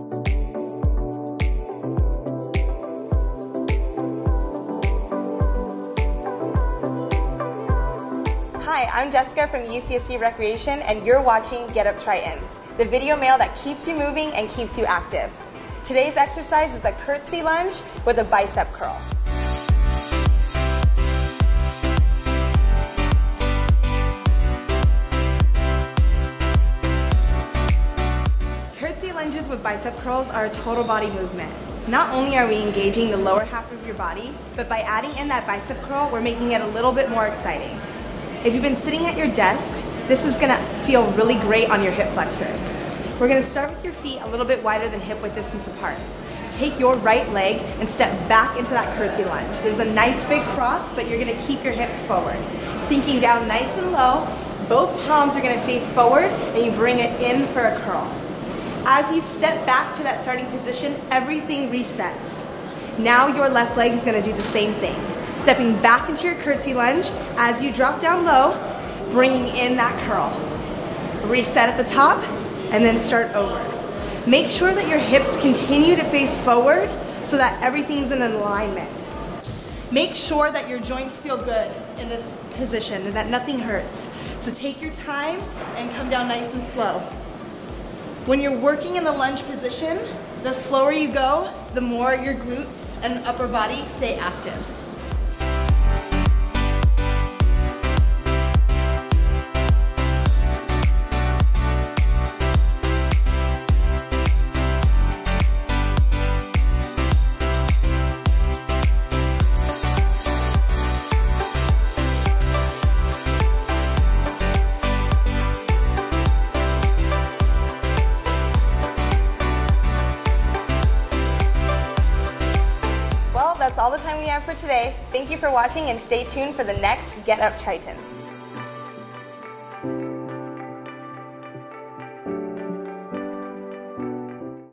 Hi, I'm Jessica from UCSD Recreation, and you're watching Get Up Tritons, the video mail that keeps you moving and keeps you active. Today's exercise is a curtsy lunge with a bicep curl. Lunges with bicep curls are a total body movement. Not only are we engaging the lower half of your body, but by adding in that bicep curl, we're making it a little bit more exciting. If you've been sitting at your desk, this is gonna feel really great on your hip flexors. We're gonna start with your feet a little bit wider than hip width distance apart. Take your right leg and step back into that curtsy lunge. There's a nice big cross, but you're gonna keep your hips forward. Sinking down nice and low, both palms are gonna face forward and you bring it in for a curl. As you step back to that starting position, everything resets. Now your left leg is gonna do the same thing. Stepping back into your curtsy lunge, as you drop down low, bringing in that curl. Reset at the top, and then start over. Make sure that your hips continue to face forward so that everything's in alignment. Make sure that your joints feel good in this position and that nothing hurts. So take your time and come down nice and slow. When you're working in the lunge position, the slower you go, the more your glutes and upper body stay active. That's all the time we have for today. Thank you for watching and stay tuned for the next Get Up Triton.